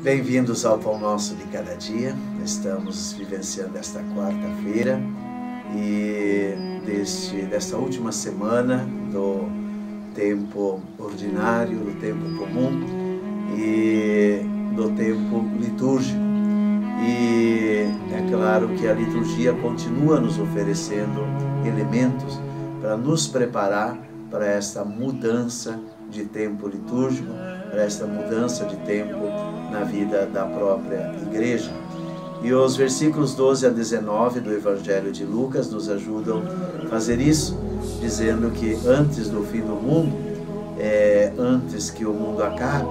Bem-vindos ao Pão Nosso de Cada Dia. Estamos vivenciando esta quarta-feira e deste, desta última semana do tempo ordinário, do tempo comum e do tempo litúrgico. E é claro que a liturgia continua nos oferecendo elementos para nos preparar para esta mudança de tempo litúrgico, para esta mudança de tempo na vida da própria igreja. E os versículos 12 a 19 do Evangelho de Lucas nos ajudam a fazer isso, dizendo que antes do fim do mundo, é, antes que o mundo acabe,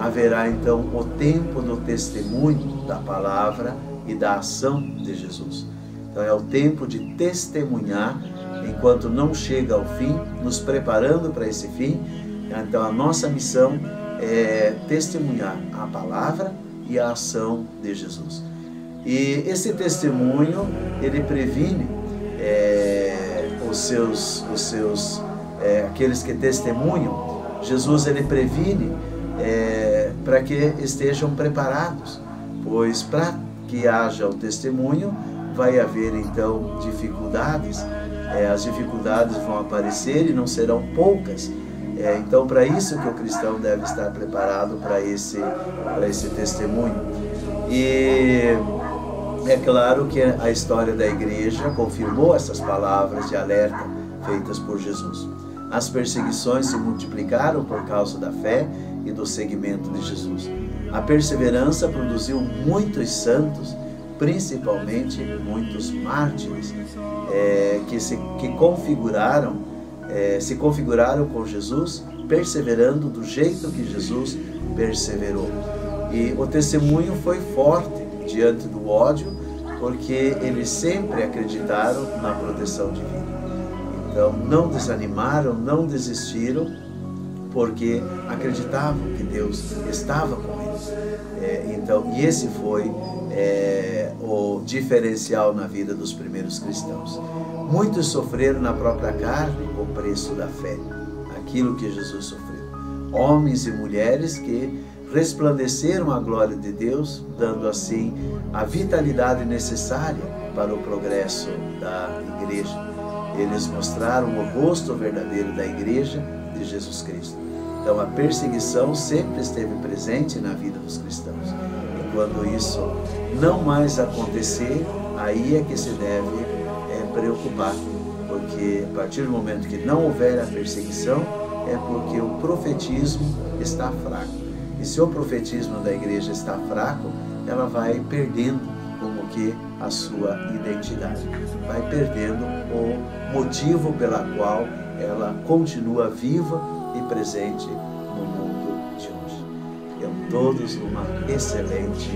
haverá então o tempo do testemunho da palavra e da ação de Jesus. Então é o tempo de testemunhar enquanto não chega ao fim, nos preparando para esse fim. Então a nossa missão é testemunhar a palavra e a ação de Jesus. E esse testemunho, ele previne é, os seus, os seus é, aqueles que testemunham. Jesus, ele previne é, para que estejam preparados, pois para que haja o testemunho, vai haver então dificuldades, é, as dificuldades vão aparecer e não serão poucas. É, então, para isso que o cristão deve estar preparado para esse, esse testemunho. E é claro que a história da igreja confirmou essas palavras de alerta feitas por Jesus. As perseguições se multiplicaram por causa da fé e do seguimento de Jesus. A perseverança produziu muitos santos principalmente muitos mártires é, que se que configuraram é, se configuraram com Jesus, perseverando do jeito que Jesus perseverou. E o testemunho foi forte diante do ódio, porque eles sempre acreditaram na proteção divina. Então, não desanimaram, não desistiram, porque acreditavam que Deus estava com eles. É, então, e esse foi é, o diferencial na vida dos primeiros cristãos. Muitos sofreram na própria carne o preço da fé, aquilo que Jesus sofreu. Homens e mulheres que resplandeceram a glória de Deus, dando assim a vitalidade necessária para o progresso da igreja. Eles mostraram o rosto verdadeiro da igreja de Jesus Cristo. Então a perseguição sempre esteve presente na vida dos cristãos quando isso não mais acontecer, aí é que se deve é, preocupar, porque a partir do momento que não houver a perseguição, é porque o profetismo está fraco. E se o profetismo da igreja está fraco, ela vai perdendo como que a sua identidade, vai perdendo o motivo pela qual ela continua viva e presente todos uma excelente.